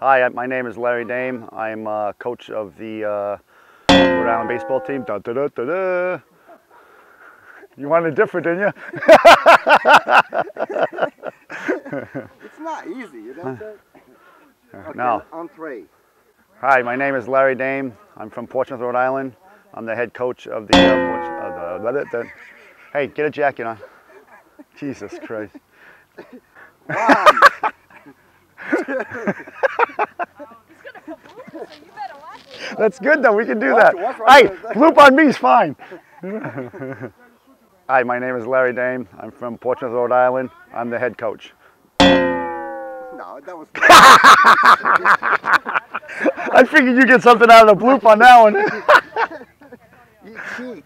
Hi, my name is Larry Dame. I'm uh, coach of the uh, Rhode Island baseball team. Da, da, da. You wanted different, didn't you? It's not easy, you know that? Okay, no. On three. Hi, my name is Larry Dame. I'm from Portsmouth, Rhode Island. I'm the head coach of the. Uh, Ports- the, the, the hey, get a jacket on. Jesus Christ. One, That's good though. We can do that. Hey, bloop on me is fine. Hi, my name is Larry Dame. I'm from Portsmouth, Rhode Island. I'm the head coach. no, that was. I figured you get something out of the bloop on that one. you.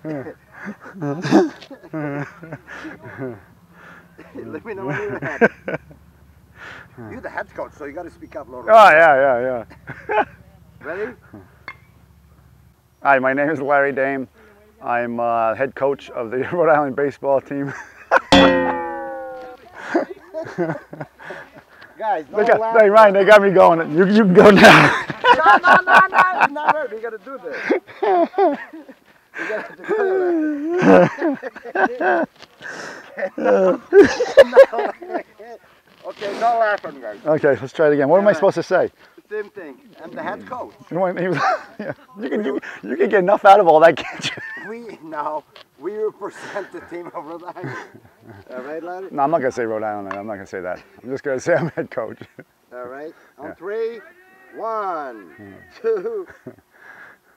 Let me know when you're ready. You're the head coach, so you got to speak up, Laura. Oh yeah, yeah, yeah. Ready? Hi, my name is Larry Dame. I'm uh, head coach of the Rhode Island baseball team. Guys, no They got, hey Ryan, they got me going. You, you can go now. No, no, no, no, it's not right. We got to do this. We got to do it. Okay, no laughing, guys. okay, let's try it again. What am I supposed to say? Same thing. I'm the head coach. You, want- he was- yeah, you can you, you can get enough out of all that, can't you? We now we represent the team of Rhode Island. All right, Larry. No, I'm not gonna say Rhode Island. I'm not gonna say that. I'm just gonna say I'm head coach. All right. On Yeah. three. One, hmm. two,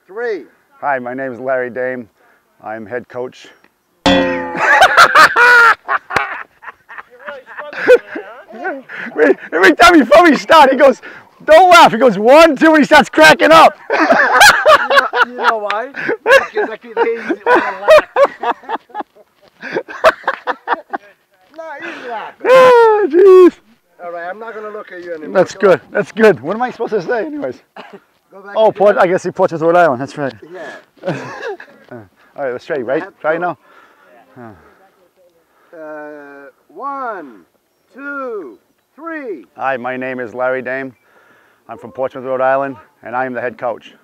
three. Hi, my name is Larry Dame. I'm head coach. Wait, every time he before we start, he goes, "Don't laugh." He goes one, two, and he starts cracking up. You know, you know why? Because I can lazy laugh. no, he's laughing. Ah, Jeez, All right, I'm not gonna look at you anymore. that's Go- good. That's good. What am I supposed to say, anyways? Go back Oh, to Port. I guess he Portsmouth, Rhode Island. That's right. Yeah. All right, let's try. Right? Try it now. Uh, one, two, three. Hi, my name is Larry Dame. I'm from Portsmouth, Rhode Island, and I am the head coach.